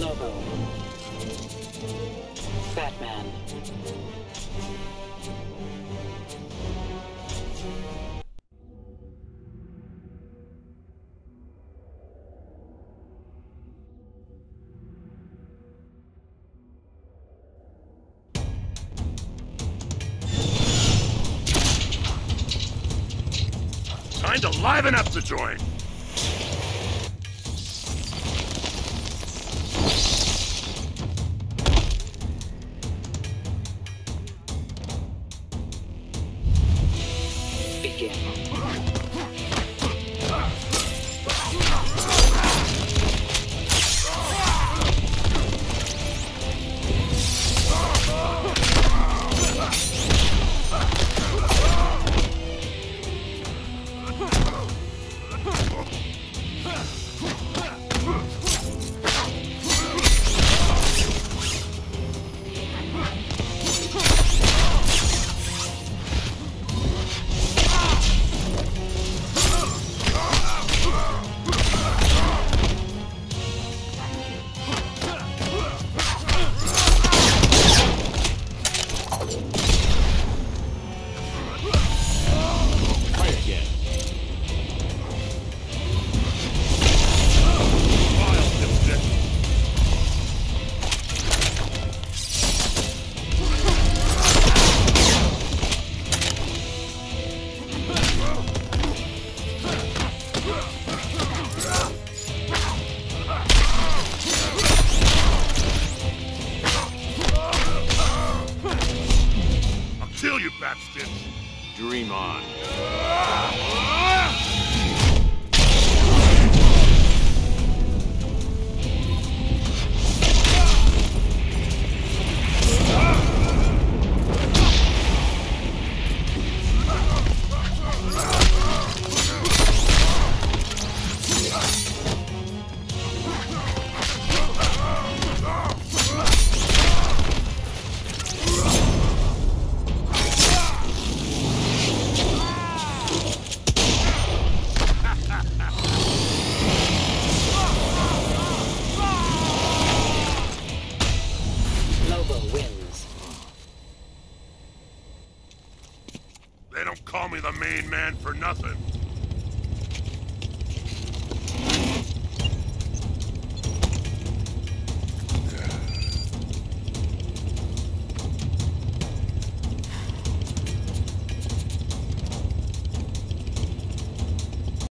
Lobo. Batman. Time to liven up the joint! Begin. You, Batstitch. Dream on. Ah! Wins. They don't call me the main man for nothing.